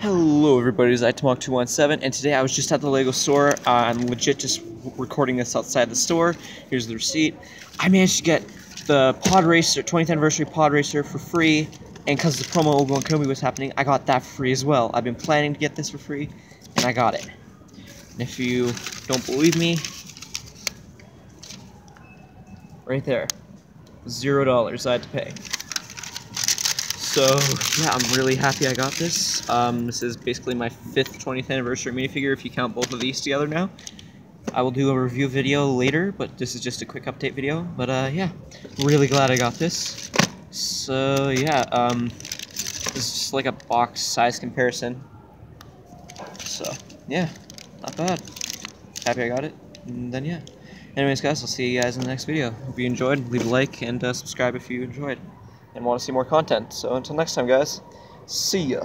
Hello everybody, it's iTomahawk217 and today I was just at the LEGO store. Uh, I'm legit just recording this outside the store. Here's the receipt. I managed to get the Pod Racer, 20th Anniversary Pod Racer for free and because the promo Obi-Wan Kenobi was happening, I got that for free as well. I've been planning to get this for free and I got it. And if you don't believe me, right there, zero dollars I had to pay. So, yeah, I'm really happy I got this. Um, this is basically my 5th 20th anniversary minifigure if you count both of these together now. I will do a review video later, but this is just a quick update video. But, uh, yeah, really glad I got this. So, yeah, um, this is just like a box size comparison. So, yeah, not bad. Happy I got it. And then, yeah. Anyways, guys, I'll see you guys in the next video. Hope you enjoyed. Leave a like and uh, subscribe if you enjoyed and want to see more content. So until next time, guys, see ya.